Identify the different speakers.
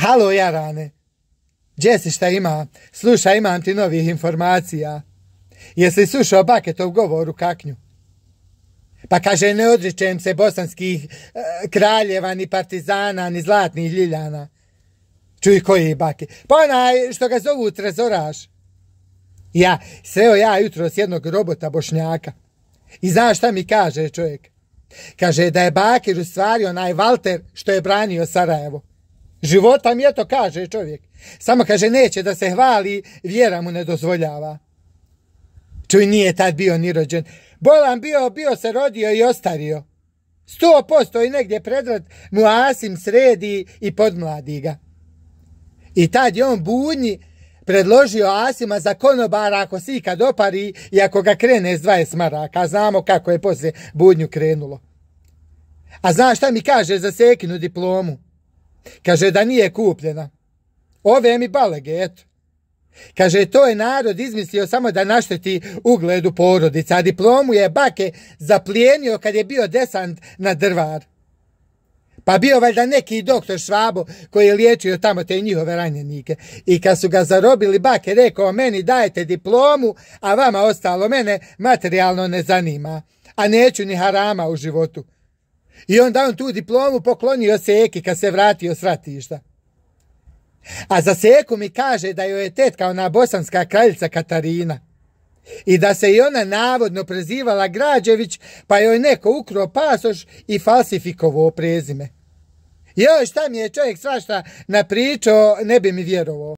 Speaker 1: Halo, Jarane. Gdje si šta ima? Slušaj, imam ti novih informacija. Jesi slušao Baketov govor u kaknju? Pa kaže, ne odričem se bosanskih e, kraljeva, ni partizana, ni zlatnih ljiljana. Čuj koji bake. Pa onaj što ga zovu trezoraš. Ja, sreo ja jutro s jednog robota bošnjaka. I znaš šta mi kaže čovjek? Kaže da je Bakir u stvari onaj Walter što je branio Sarajevo. Života mi je to kaže čovjek. Samo kaže neće da se hvali, vjera mu ne dozvoljava. Čuj, nije tad bio ni rođen. Bolan bio, bio se rodio i ostario. Sto posto i negdje predrad mu Asim sredi i podmladi ga. I tad je on bunji predložio Asima za konobara ako si ikad opari i ako ga krene s 20 maraka. Znamo kako je poslije bunju krenulo. A znaš šta mi kaže za Sekinu diplomu? Kaže da nije kupljena. Ove mi balege, eto. Kaže, to je narod izmislio samo da našteti ugledu porodica, a diplomu je bake zaplijenio kad je bio desant na drvar. Pa bio valjda neki doktor Švabo koji je liječio tamo te njihove ranjenike. I kad su ga zarobili, bake rekao, meni dajte diplomu, a vama ostalo mene materijalno ne zanima. A neću ni harama u životu. I onda on tu diplomu poklonio Seki kad se vratio s ratišta. A za Seku mi kaže da joj je tetka ona bosanska kraljica Katarina. I da se i ona navodno prezivala Građević, pa joj neko ukro pasoš i falsifikovo prezime. Joj, šta mi je čovjek svašta napričao, ne bi mi vjerovao.